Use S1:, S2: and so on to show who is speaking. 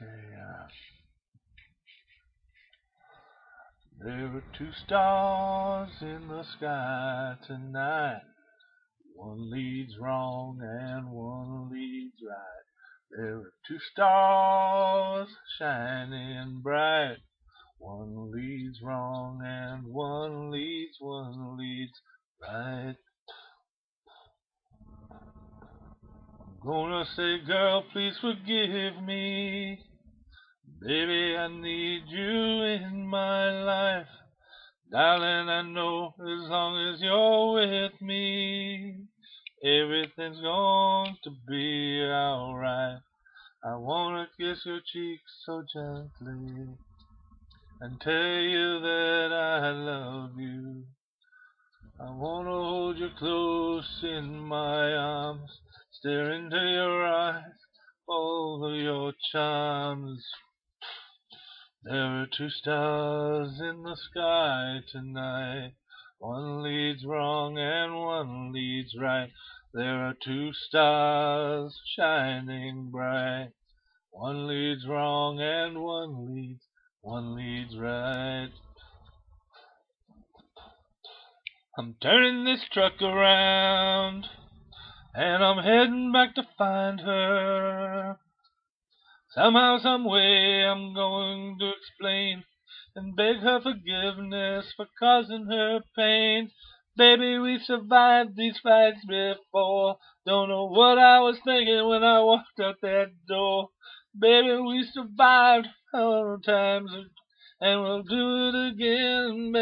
S1: Uh, there were two stars in the sky tonight. One leads wrong and one leads right. There are two stars shining bright. One leads wrong and one leads, one leads right. I'm gonna say, girl, please forgive me. Baby, I need you in my life. Darling, I know as long as you're with me, everything's going to be alright. I wanna kiss your cheek so gently and tell you that I love you. I wanna hold you close in my arms, stare into your eyes, of your charms. There are two stars in the sky tonight. One leads wrong and one leads right. There are two stars shining bright. One leads wrong and one leads, one leads right. I'm turning this truck around and I'm heading back to find her. Somehow, some way, I'm going to explain and beg her forgiveness for causing her pain. Baby, we survived these fights before. Don't know what I was thinking when I walked out that door. Baby, we survived all times and we'll do it again.